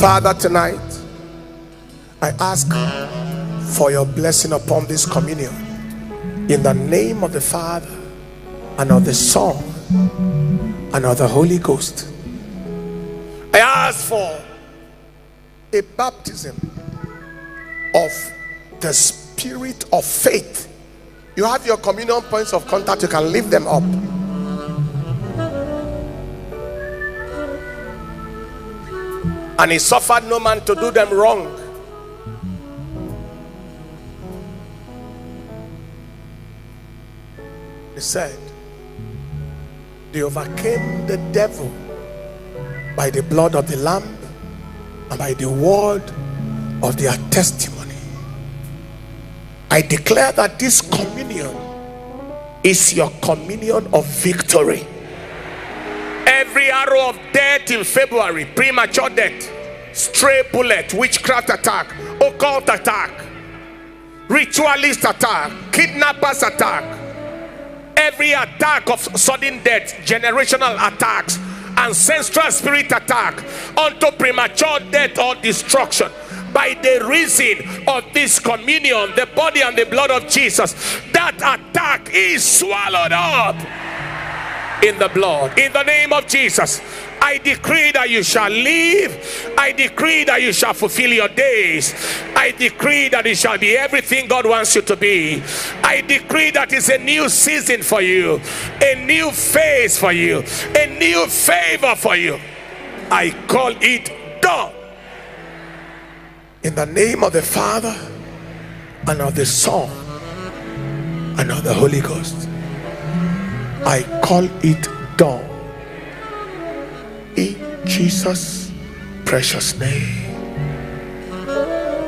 Father, tonight, I ask for your blessing upon this communion in the name of the Father and of the Son and of the Holy Ghost. I ask for a baptism of the spirit of faith. You have your communion points of contact, you can lift them up. And he suffered no man to do them wrong. He said, They overcame the devil by the blood of the Lamb and by the word of their testimony. I declare that this communion is your communion of victory. Every arrow of death in February, premature death, stray bullet, witchcraft attack, occult attack, ritualist attack, kidnappers attack, every attack of sudden death, generational attacks, ancestral spirit attack unto premature death or destruction. By the reason of this communion, the body and the blood of Jesus, that attack is swallowed up in the blood. In the name of Jesus, I decree that you shall live. I decree that you shall fulfill your days. I decree that it shall be everything God wants you to be. I decree that it's a new season for you, a new phase for you, a new favor for you. I call it done. In the name of the Father and of the Son and of the Holy Ghost. I call it done. In Jesus' precious name.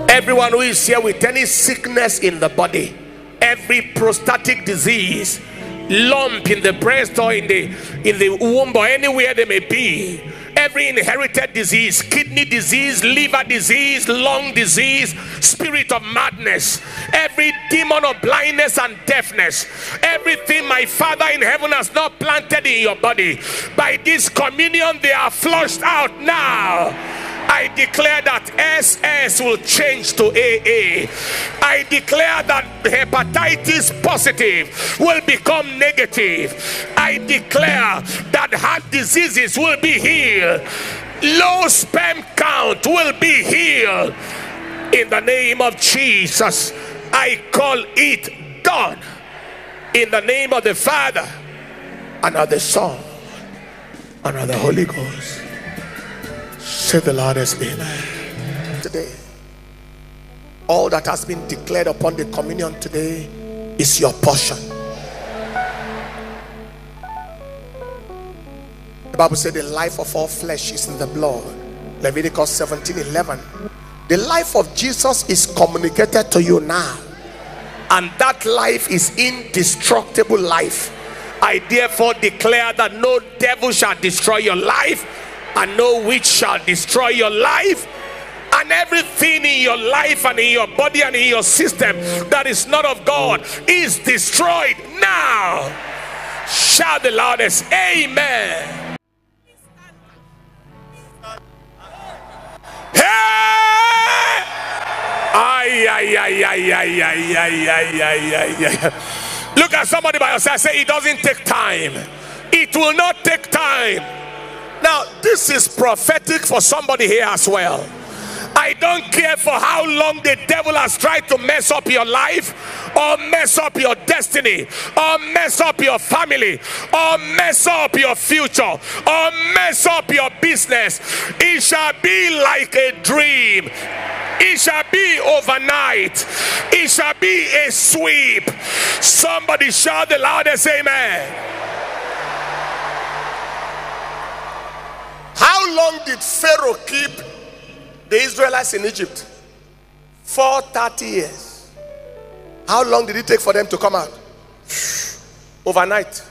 Everyone who is here with any sickness in the body, every prostatic disease, lump in the breast or in the in the womb or anywhere they may be, every inherited disease, kidney disease, liver disease, lung disease, spirit of madness, every demon of blindness and deafness, everything my Father in heaven has not planted in your body, by this communion, they are flushed out now. I declare that Will change to AA. I declare that hepatitis positive will become negative. I declare that heart diseases will be healed. Low sperm count will be healed. In the name of Jesus, I call it done. In the name of the Father and of the Son and of the Holy Ghost. Say the Lord is amen. Today, all that has been declared upon the communion today is your portion. The Bible said the life of all flesh is in the blood. Leviticus 17 11. The life of Jesus is communicated to you now, and that life is indestructible life. I therefore declare that no devil shall destroy your life and no witch shall destroy your life everything in your life and in your body and in your system that is not of God is destroyed now. Shout the loudest, Amen. Hey! Ay, ay, ay, ay, ay, ay, ay, ay, ay, ay. Look at somebody by your side. Say, it doesn't take time. It will not take time. Now, this is prophetic for somebody here as well. I don't care for how long the devil has tried to mess up your life, or mess up your destiny, or mess up your family, or mess up your future, or mess up your business. It shall be like a dream. It shall be overnight. It shall be a sweep. Somebody shout the loudest, Amen. How long did Pharaoh keep the Israelites in Egypt? For 30 years. How long did it take for them to come out? Overnight.